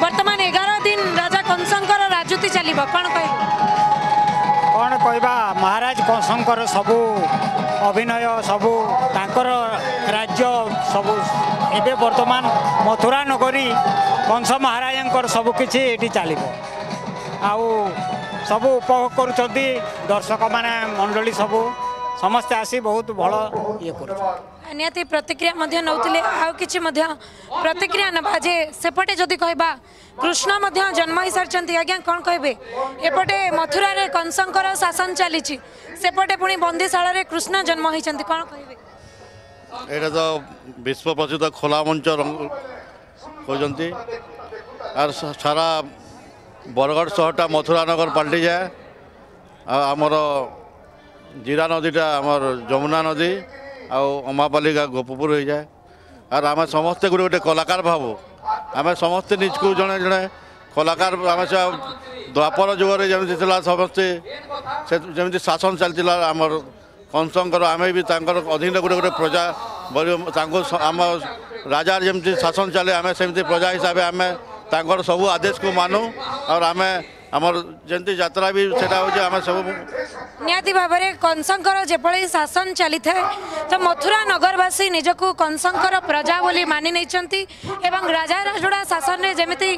ବର୍ତ୍ତମାନ ଏଗାର ଦିନ ରାଜା କଂସଙ୍କର ରାଜୁତି ଚାଲିବ କ'ଣ କହିବ କ'ଣ କହିବା ମହାରାଜ କଂସଙ୍କର ସବୁ ଅଭିନୟ ସବୁ ତାଙ୍କର ରାଜ୍ୟ ସବୁ ଏବେ ବର୍ତ୍ତମାନ ମଥୁରା ନଗରୀ କଂସ ମହାରାଜାଙ୍କର ସବୁକିଛି ଏଠି ଚାଲିବ ଆଉ ସବୁ ଉପଭୋଗ କରୁଛନ୍ତି ଦର୍ଶକମାନେ ମଣ୍ଡଳୀ ସବୁ ସମସ୍ତେ ଆସି ବହୁତ ଭଲ ଇଏ କରୁଛନ୍ତି ନିହାତି ପ୍ରତିକ୍ରିୟା ମଧ୍ୟ ନେଉଥିଲେ ଆଉ କିଛି ମଧ୍ୟ ପ୍ରତିକ୍ରିୟା ନେବା ଯେ ସେପଟେ ଯଦି କହିବା କୃଷ୍ଣ ମଧ୍ୟ ଜନ୍ମ ହେଇସାରିଛନ୍ତି ଆଜ୍ଞା କ'ଣ କହିବେ ଏପଟେ ମଥୁରାରେ କଂସଙ୍କର ଶାସନ ଚାଲିଛି ସେପଟେ ପୁଣି ବନ୍ଦିଶାଳାରେ କୃଷ୍ଣ ଜନ୍ମ ହେଇଛନ୍ତି କ'ଣ କହିବେ ଏଇଟା ତ ବିଶ୍ୱ ପ୍ରସିଦ୍ଧ ଖୋଲା ମଞ୍ଚ କହୁଛନ୍ତି ଆର୍ সারা ବରଗଡ଼ ସହରଟା মথুরানগর পাল্টি যায় আর আমার ଜିରା ନଦୀଟା ଆମର ଯମୁନା ନଦୀ ଆଉ ଅମାପାଲିକା ଗୋପପୁର ହୋଇଯାଏ ଆର୍ ଆମେ ସମସ୍ତେ ଗୋଟେ ଗୋଟେ କଳାକାର ଭାବୁ ଆମେ ସମସ୍ତେ ନିଜକୁ ଜଣେ ଜଣେ କଳାକାର ଆମେ ସେ ଦ୍ୱାପର ଯୁଗରେ ଯେମିତି ଥିଲା ସମସ୍ତେ ସେ ଯେମିତି ଶାସନ ଚାଲିଥିଲା ଆମର କଂସଙ୍କର ଆମେ ବି ତାଙ୍କର ଅଧୀନରେ ଗୋଟେ ଗୋଟେ ପ୍ରଜା ତାଙ୍କୁ ଆମ ରାଜାର ଯେମିତି ଶାସନ ଚାଲେ ଆମେ ସେମିତି ପ୍ରଜା ହିସାବରେ ଆମେ ତାଙ୍କର ସବୁ ଆଦେଶକୁ ମାନୁ ଆଉ ଆମେ ଆମର ଯେମିତି ଯାତ୍ରା ବି ସେଇଟା ହେଉଛି ଆମେ ସବୁ ନିହାତି ଭାବରେ କଂସଙ୍କର ଯେଭଳି ଶାସନ ଚାଲିଥାଏ ତ ମଥୁରା ନଗରବାସୀ ନିଜକୁ କଂସଙ୍କର ପ୍ରଜା ବୋଲି ମାନି ନେଇଛନ୍ତି ଏବଂ ରାଜା ରାଜୁଡ଼ା ଶାସନରେ ଯେମିତି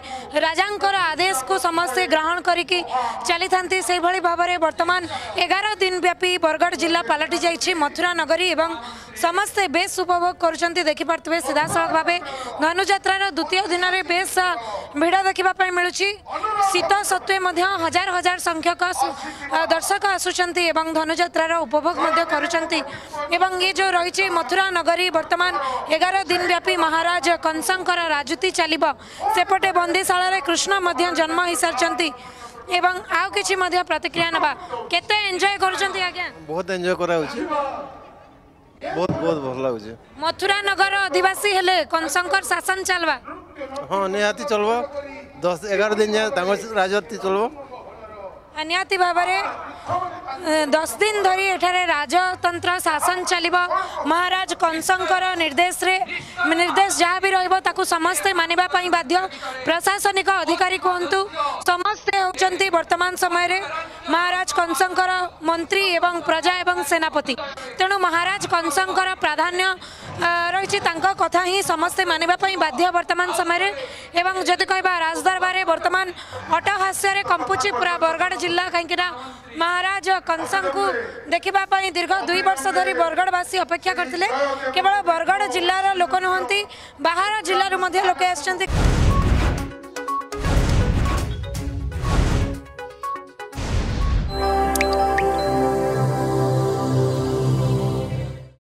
ରାଜାଙ୍କର ଆଦେଶକୁ ସମସ୍ତେ ଗ୍ରହଣ କରିକି ଚାଲିଥାନ୍ତି ସେହିଭଳି ଭାବରେ ବର୍ତ୍ତମାନ ଏଗାର ଦିନ ବ୍ୟାପୀ ବରଗଡ଼ ଜିଲ୍ଲା ପାଲଟି ଯାଇଛି ମଥୁରା ନଗରୀ ଏବଂ ସମସ୍ତେ ବେଶ୍ ଉପଭୋଗ କରୁଛନ୍ତି ଦେଖିପାରୁଥିବେ ସିଧାସଳଖ ଭାବେ ଧନୁଯାତ୍ରାର ଦ୍ୱିତୀୟ ଦିନରେ ବେଶ୍ ଭିଡ଼ ଦେଖିବା ପାଇଁ ମିଳୁଛି ଶୀତ ସତ୍ତ୍ୱେ ମଧ୍ୟ ହଜାର ହଜାର ସଂଖ୍ୟକ ଦର୍ଶକ ଆସୁଛନ୍ତି ଏବଂ ଧନୁଯାତ୍ରାର ଉପଭୋଗ ମଧ୍ୟ କରୁଛନ୍ତି ଏବଂ ଏ ଯେଉଁ ରହିଛି ମଥୁରା ନଗରୀ ବର୍ତ୍ତମାନ ଏଗାର ଦିନ ବ୍ୟାପୀ ମହାରାଜ କଂସଙ୍କର ରାଜୁତି ଚାଲିବ ସେପଟେ ବନ୍ଦିଶାଳାରେ କୃଷ୍ଣ ମଧ୍ୟ ଜନ୍ମ ହୋଇସାରିଛନ୍ତି এবং আউ কিছু মধ্যে প্রতিক্রিয়া নেবা কেতে এনজয় করছেন আজ্ঞা বহুত এনজয় করা হচ্ছে ବହୁତ ବହୁତ ଭଲ ଲାଗୁଛି ମଥୁରା ନଗର ଅଧିବାସୀ ହେଲେ କଂସଙ୍କର ଶାସନ ଚାଲବା ହଁ ନିହାତି ଚଲବ ଦଶ ଏଗାର ଦିନ ଯାଏ ତାଙ୍କ ରାଜନୀତି ଚଲବ ନିହାତି ଭାବରେ दस दिन राजतंत्र शासन चलि महाराज कंसंकर निर्देश रे निर्देश जहाँ भी जहाँबिरहेको समस्तै मानवापी बाध्य प्रशासनिक अधिकारी कहतु समस्ते होती वर्तमान समय रे महाराज कंसंकर मन्त्री एवं प्रजा एवं सेनापति तेणु महाराज कंसंकर प्राधान्य রয়েছে তাঁর কথা হি সমস্তে মানিবা বাধ্য বর্তমান সময়ের এবং যদি কহবা রাজদরবারে বর্তমান অটহাস্যরে কম্পুচি পুরা বরগড় জেলা কিনা মহারাজ কংসঙ্কু দেখা দীর্ঘ দুই বর্ষ ধর বরগড়বাসী অপেক্ষা করলে কেবল বরগড় জেলার লোক নুহতি বাহার জেলার লোকে আসছেন